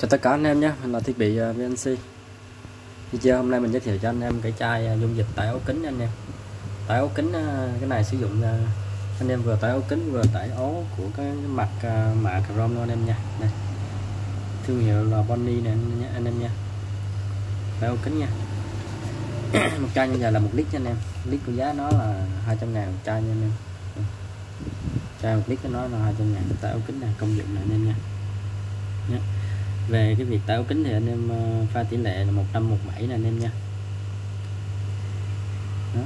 Chào tất cả anh em nhé, mình là thiết bị à, VNC Video hôm nay mình giới thiệu cho anh em cái chai à, dung dịch tải ống kính nha anh em. Tải ống kính à, cái này sử dụng anh em vừa tải ống kính vừa tải ố của cái mặt mạ chrome luôn anh em nha. Đây. Thương hiệu là Bonnie này anh em nha Tải ống kính nha. Một chai như vậy là một lít nha anh em. Lít của giá nó là 200 ngàn một chai nha anh em. Chai một lít của nó là 200 ngàn. Tải ống kính này công dụng này anh em nha. Nhé về cái việc tạo kính thì anh em ờ, pha tỷ lệ là một năm một bảy nè anh em nha. Đó.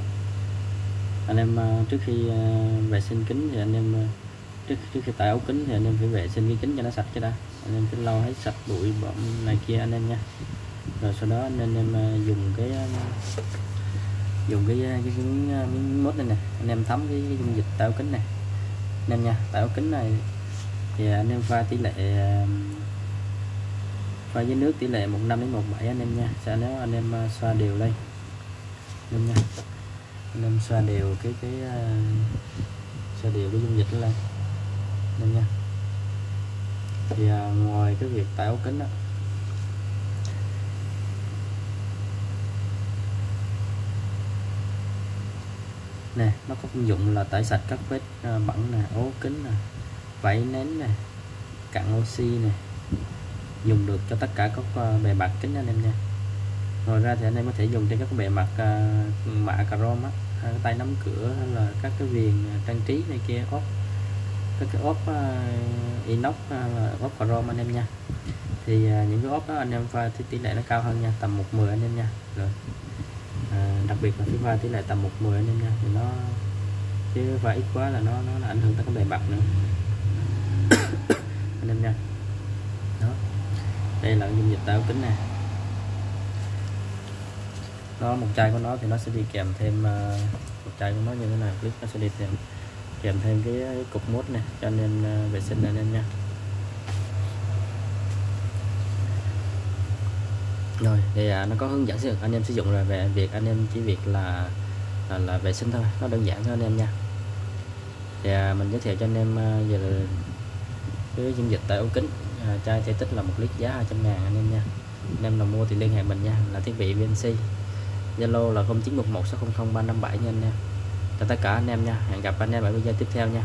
anh em ờ, trước khi ờ, vệ sinh kính thì anh em trước trước khi tạo kính thì anh em phải vệ sinh cái kính cho nó sạch cái đã. Anh em cứ lau hết sạch bụi bẩn này kia anh em nha. Rồi sau đó anh em dùng cái dùng cái cái, cái miếng, miếng mốt này nè. Anh em thấm cái, cái dung dịch tạo kính này. Anh em nha tạo kính này thì à, anh em pha tỷ lệ à, pha với nước tỷ lệ 15 đến 17 anh em nha. Sẽ nếu anh em à, xoa đều lên anh em nha. Anh em xoa đều cái cái xoa đều cái dung dịch lên. Anh em nha. Thì ngoài cái việc tạo kính đó nè, nó có công dụng là tẩy sạch các vết bẩn nè, ố kính nè vẫy nến nè cặn oxy nè. Dùng được cho tất cả các ờ, bề mặt kính anh em nha. Ngoài ra thì anh em có thể dùng trên các bề mặt uh, mạ chrome á tay nắm cửa hay là các cái viền ờ, trang trí này kia ốp các cái ốp uh, inox ốp chrome anh em nha. Thì uh, những cái ốp đó anh em pha thì tỷ lệ nó cao hơn nha tầm 110 anh em nha. Rồi à, đặc biệt là cái pha tỷ lệ tầm 110 anh em nha thì nó chứ pha ít quá là nó nó là ảnh hưởng tới cái bề mặt nữa anh em nha đó đây là dung dịch tạo kính nè. Nó một chai của nó thì nó sẽ đi kèm thêm ờ, một chai của nó như thế này clip nó sẽ đi kèm kèm thêm cái, cục mốt này cho nên ờ, vệ sinh này anh em nha. Rồi thì à, nó có hướng dẫn anh em sử dụng rồi về việc anh em chỉ việc là là, là vệ sinh thôi nó đơn giản thôi anh em nha. Thì à, mình giới thiệu cho anh em ờ, về cái dung dịch tại ống kính à, chai thể tích là một lít giá 200 ngàn anh em nha. Anh em nào mua thì liên hệ mình nha là thiết bị VNC Zalo là 0911 600 357 nha anh em chào tất cả anh em nha hẹn gặp anh em ở video tiếp theo nha.